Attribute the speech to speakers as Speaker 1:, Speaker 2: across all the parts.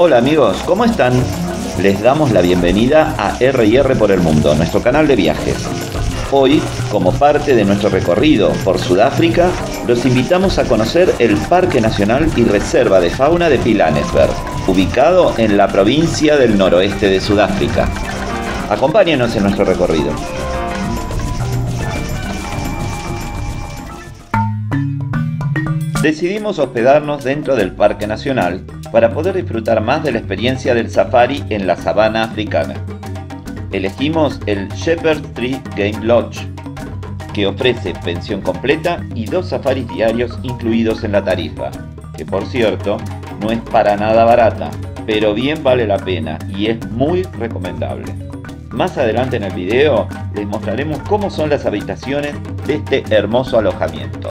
Speaker 1: Hola amigos, ¿cómo están? Les damos la bienvenida a R&R por el Mundo, nuestro canal de viajes. Hoy, como parte de nuestro recorrido por Sudáfrica, los invitamos a conocer el Parque Nacional y Reserva de Fauna de Pilanesberg, ubicado en la provincia del noroeste de Sudáfrica. Acompáñenos en nuestro recorrido. Decidimos hospedarnos dentro del Parque Nacional para poder disfrutar más de la experiencia del safari en la sabana africana. Elegimos el Shepherd Tree Game Lodge, que ofrece pensión completa y dos safaris diarios incluidos en la tarifa, que por cierto no es para nada barata, pero bien vale la pena y es muy recomendable. Más adelante en el video les mostraremos cómo son las habitaciones de este hermoso alojamiento.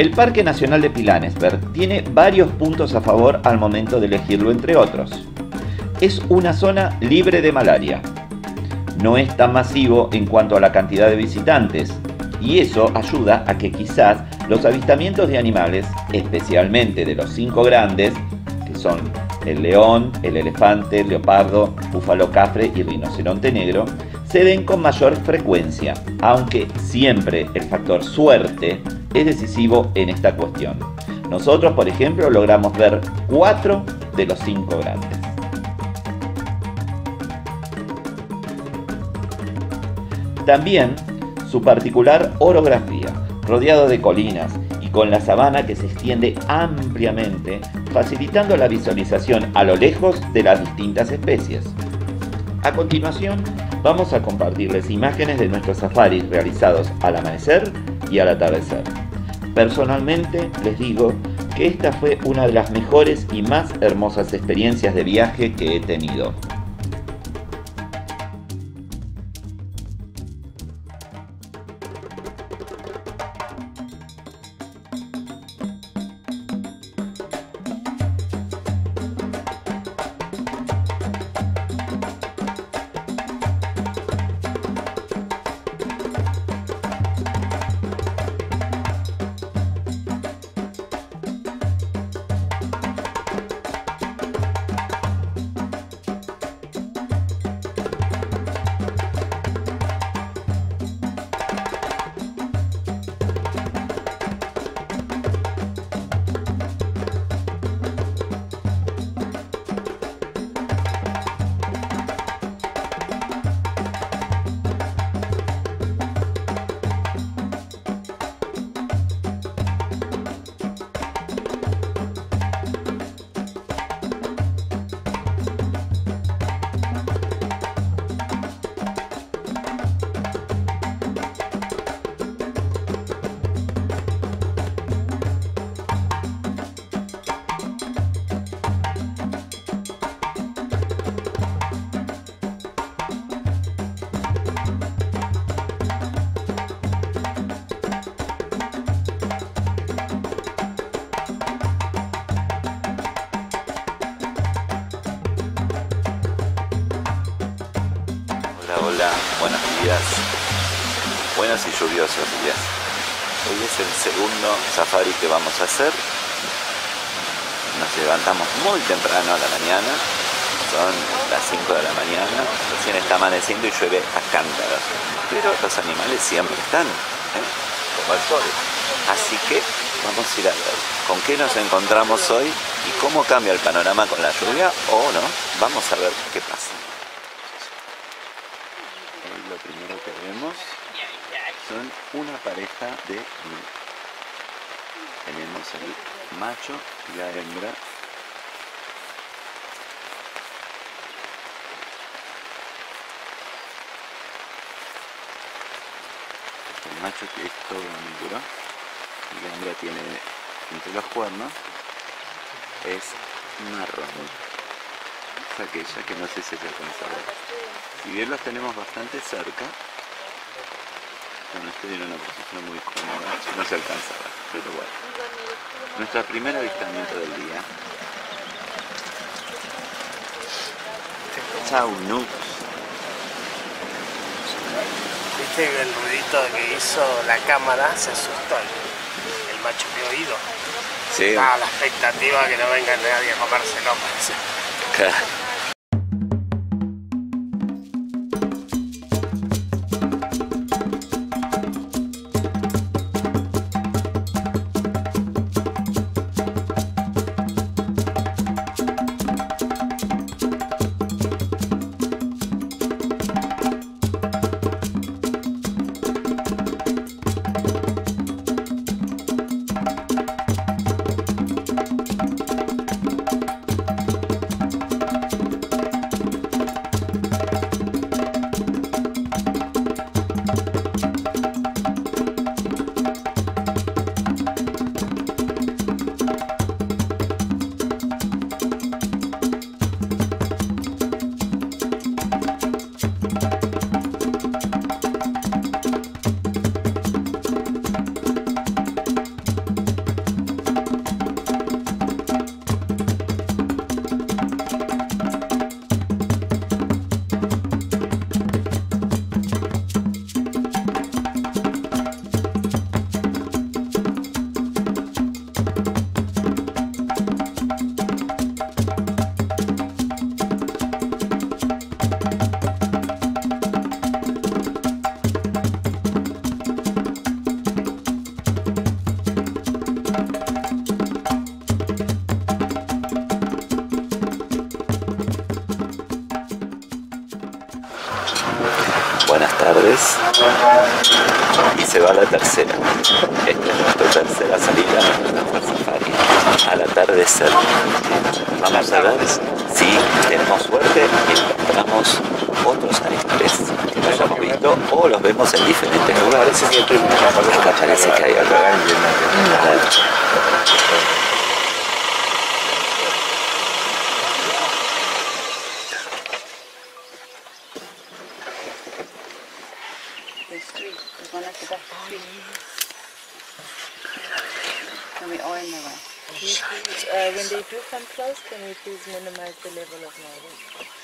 Speaker 1: El Parque Nacional de Pilanesberg tiene varios puntos a favor al momento de elegirlo entre otros. Es una zona libre de malaria. No es tan masivo en cuanto a la cantidad de visitantes y eso ayuda a que quizás los avistamientos de animales, especialmente de los cinco grandes, que son el león, el elefante, el leopardo, búfalo cafre y rinoceronte negro, se den con mayor frecuencia, aunque siempre el factor suerte es decisivo en esta cuestión. Nosotros, por ejemplo, logramos ver cuatro de los cinco grandes. También su particular orografía, rodeado de colinas y con la sabana que se extiende ampliamente, facilitando la visualización a lo lejos de las distintas especies. A continuación, vamos a compartirles imágenes de nuestros safaris realizados al amanecer y al atardecer. Personalmente les digo que esta fue una de las mejores y más hermosas experiencias de viaje que he tenido. Buenos días. Buenos y lluviosos días. Hoy es el segundo safari que vamos a hacer. Nos levantamos muy temprano a la mañana. Son las 5 de la mañana. Recién está amaneciendo y llueve a cántaros. Pero los animales siempre están, ¿eh? como el sol. Así que vamos a ir a ver con qué nos encontramos hoy y cómo cambia el panorama con la lluvia o no. Vamos a ver qué pasa. Hoy lo primero que vemos son una pareja de Tenemos el macho y la hembra. El macho es todo negro y la hembra tiene entre los cuernos es marrón. Es aquella que no sé si se alcanza a. Si bien los tenemos bastante cerca, no estoy en una posición muy cómoda, no se alcanza a ver, pero bueno. Nuestro primer avistamiento del día. Chau Nux.
Speaker 2: ¿Viste el ruidito que hizo la cámara? Se asustó el, el macho de oído.
Speaker 1: Sí.
Speaker 2: Estaba la expectativa que no venga nadie a comérselo.
Speaker 1: Claro. Buenas tardes. Y se va la tercera. Esta es nuestra tercera salida a safari. Al atardecer. Vamos a ver si tenemos suerte y encontramos otros animales que no hayamos visto o los vemos en diferentes lugares. Acá parece que hay algo.
Speaker 3: Come close, can we please minimize the level of noise?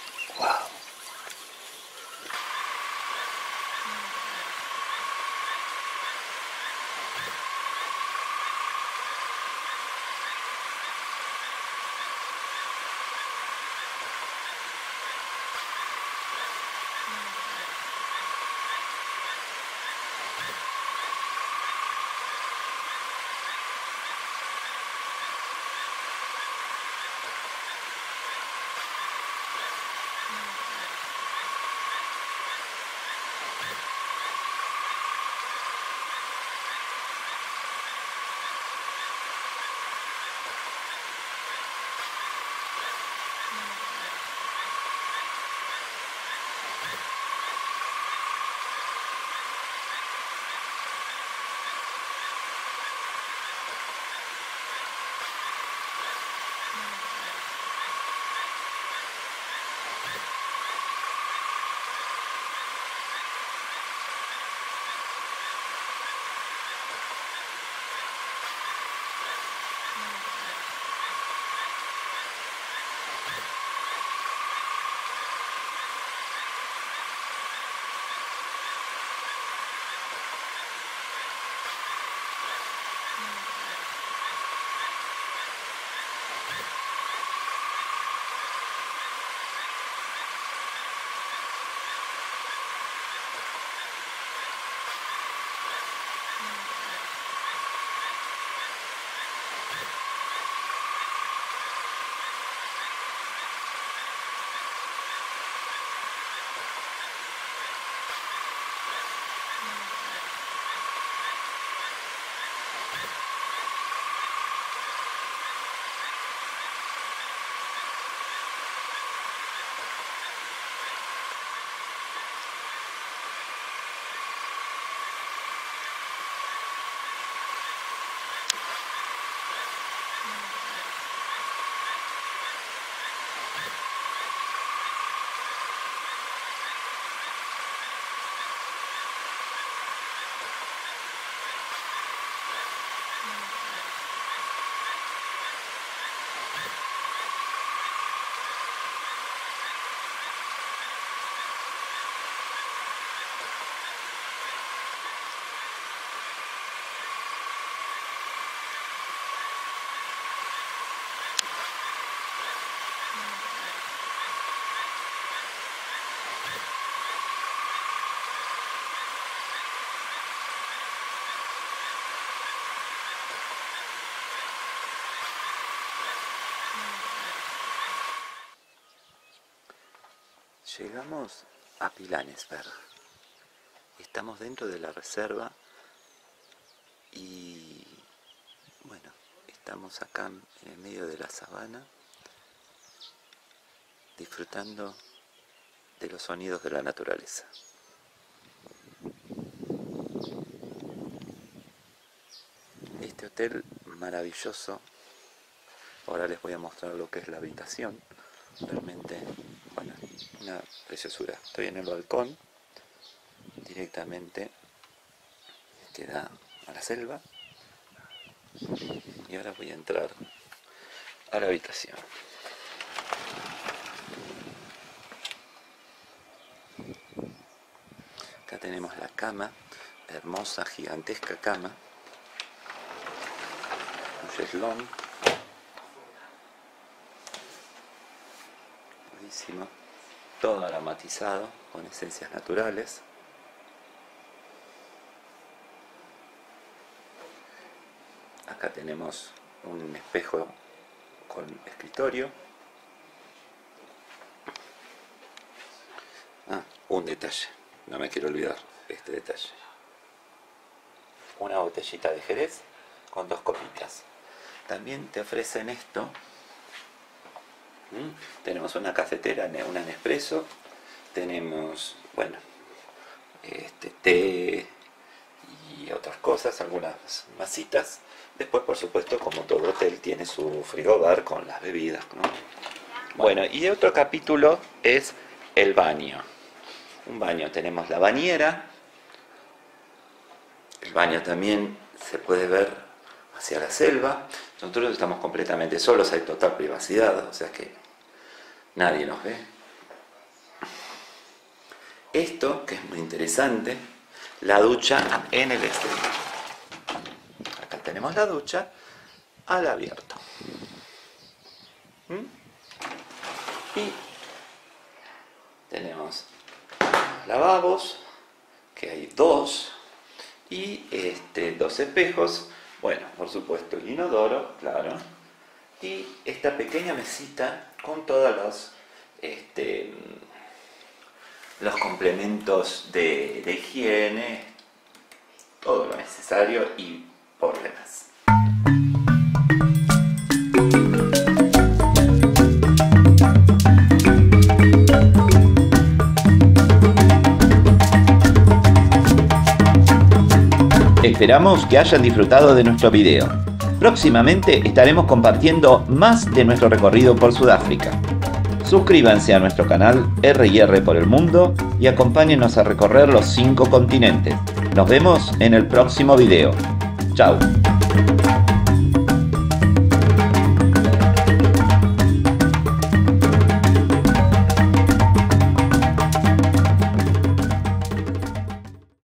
Speaker 1: Llegamos a Pilanesberg. Estamos dentro de la reserva y bueno, estamos acá en el medio de la sabana disfrutando de los sonidos de la naturaleza. Este hotel maravilloso, ahora les voy a mostrar lo que es la habitación, realmente, una preciosura. Estoy en el balcón, directamente que da a la selva, y ahora voy a entrar a la habitación. Acá tenemos la cama, hermosa, gigantesca cama. Un cheslón. Buenísimo. Todo aromatizado con esencias naturales. Acá tenemos un espejo con escritorio. Ah, un detalle, no me quiero olvidar este detalle. Una botellita de jerez con dos copitas. También te ofrecen esto. ¿Mm? Tenemos una cafetera, una Nespresso. Tenemos, bueno, este, té y otras cosas, algunas masitas. Después, por supuesto, como todo hotel, tiene su frigobar con las bebidas. ¿no? Bueno, y otro capítulo es el baño. Un baño, tenemos la bañera. El baño también se puede ver hacia la selva. Nosotros estamos completamente solos, hay total privacidad, o sea que nadie nos ve. Esto, que es muy interesante, la ducha en el exterior. Acá tenemos la ducha al abierto. ¿Mm? Y tenemos lavabos, que hay dos, y este, dos espejos, bueno, por supuesto el inodoro, claro, y esta pequeña mesita con todos los, este, los complementos de, de higiene, todo lo necesario y por demás. Esperamos que hayan disfrutado de nuestro video. Próximamente estaremos compartiendo más de nuestro recorrido por Sudáfrica. Suscríbanse a nuestro canal R&R por el Mundo y acompáñenos a recorrer los cinco continentes. Nos vemos en el próximo video. Chao.